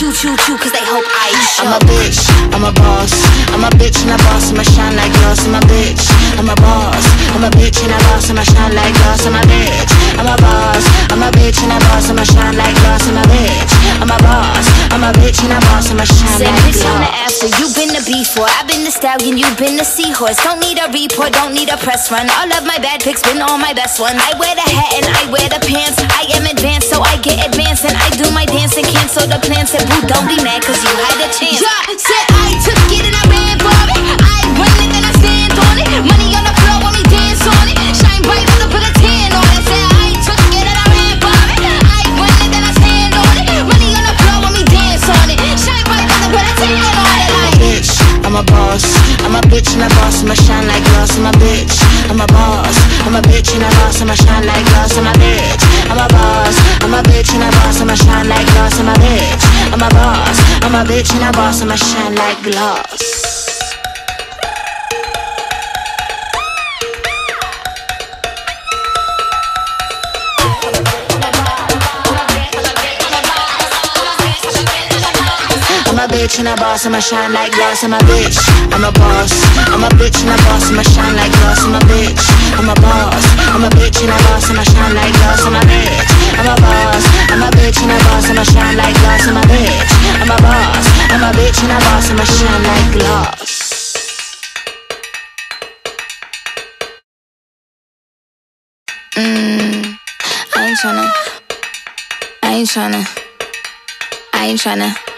Chew, chew, chew cause they hope I show. I'm a bitch, I'm a boss. I'm a bitch and a boss, I'ma shine like glass. I'm a bitch, I'm a boss. I'm a bitch and a boss, I'ma shine like glass. I'm a bitch, I'm a boss. I'm a bitch and a boss, I'ma shine like glass. I'm a bitch, I'm a boss. I'm a bitch and a boss, I'ma shine Say like bitch on the glass. after, you I've been the stallion, you've been the seahorse. Don't need a report, don't need a press run. All of my bad pics been all my best ones. I wear the hat and I wear the pants. I am advanced, so I get advanced. And I do my dance and cancel the plans. Said, boo, don't be mad, cause you had a chance. Yeah, I'm a bitch and a boss, I'ma shine like glass. I'm a bitch, I'm a boss. I'm a bitch and a boss, I'ma shine like glass. I'm a bitch, I'm a boss. I'm a bitch and a boss, I'ma shine like glass. I'm a bitch and a boss, I'ma shine like glass. I'm a bitch, I'm a boss. I'm a bitch and a boss, I'ma shine like glass. I'm a bitch, I'm a boss. I'm a bitch and a boss, I'ma shine like glass. I'm a bitch, I'm a boss. I'm a bitch and a boss, I'ma shine like glass. I'm a bitch, I'm a boss. I'm a bitch and a boss, I'ma shine like glass. Mm, I ain't tryna. I ain't tryna. I ain't tryna.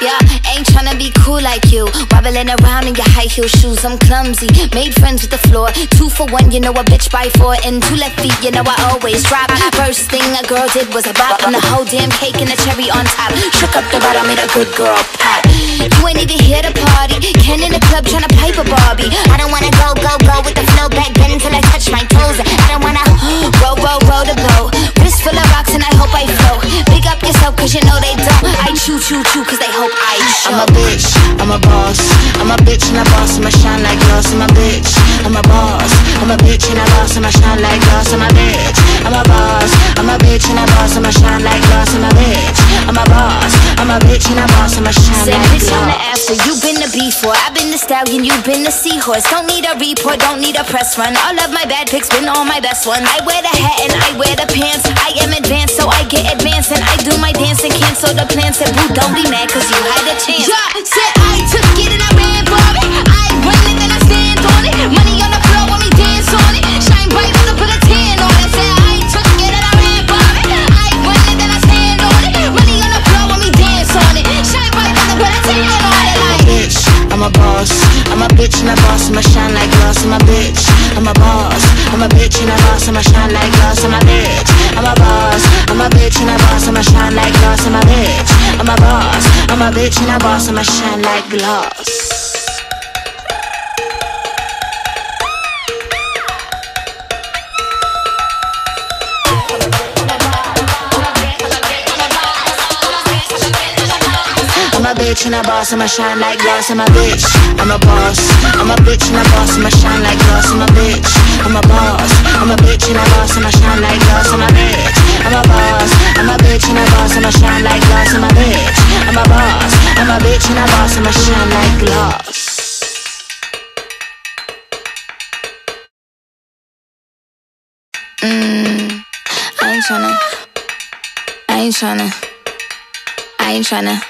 Yeah, ain't tryna be cool like you. Wobbling around in your high heel shoes, I'm clumsy. Made friends with the floor. Two for one, you know a bitch by four. And two left feet, you know I always drop. First thing a girl did was a bop. And the whole damn cake and the cherry on top. Shook up the bottom, made a good girl pop. You ain't even here to party. Ken in the club tryna pipe a Barbie. I don't wanna go, go, go with the flow back then until I touch my toes. I don't wanna row, row, row the boat. Wrist full of rocks and I hope I float. Big up yourself cause you know they don't. I chew, chew, chew cause I'm a bitch, I'm a boss. I'm a bitch and a boss, I'ma shine like glass. I'm a bitch, I'm a boss. I'm a bitch and a boss, I'ma shine like glass. I'm a bitch, I'm a boss. I'm a bitch and a boss, I'ma shine like glass. I'm a bitch, I'm a boss. I'm a bitch and a boss, I'ma shine Say like bitch on the glass. after, you before. I've been the stallion, you've been the seahorse. Don't need a report, don't need a press run. All of my bad pics been all my best ones. I wear the hat and I wear the pants. I am advanced, so I get advanced. And I do my dance and cancel the plans. Said boo, don't be mad cause you had a chance. Yeah, said I took it bitch and a boss, I'ma shine like glass. I'm a bitch, I'm a boss. I'm a bitch and a boss, I'ma shine like glass. I'm a bitch, I'm a boss. I'm a bitch and a boss, I'ma shine like glass. I'm a bitch and a boss, I'ma shine like glass. I'm a bitch, I'm a boss. I'm a bitch and a boss, I'ma shine like glass. I'm a bitch, I'm a boss. I'm a bitch and a boss, I'ma shine like glass. I'm a bitch, I'm a boss. I'm a bitch and a boss, I'ma shine like glass. I'm a bitch, I'm a boss. I'm a bitch and a boss, I'ma shine like glass. Mm, I ain't tryna. I ain't tryna. I ain't tryna.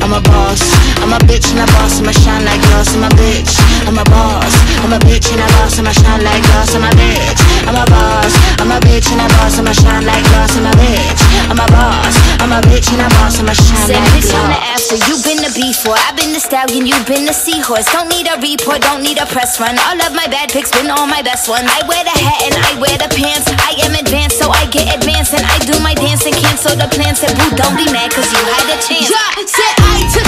I'm a boss. I'm a bitch and a boss, I'ma shine like glass. I'm a bitch, I'm a boss. I'm a bitch and a boss, I'ma shine like glass. I'm a bitch, I'm a boss. I'm a bitch and a boss, I'ma shine like glass. I'm a bitch, I'm a boss. I'm a bitch and a boss, I'ma shine Said like bitch on the glass. after, you been the before. The stallion, you been the seahorse. Don't need a report, don't need a press run. All of my bad pics been all my best ones. I wear the hat and I wear the pants. I am advanced, so I get advanced. And I do my dance and cancel the plans. Said boo, don't be mad, cause you had a chance. Yeah, said I took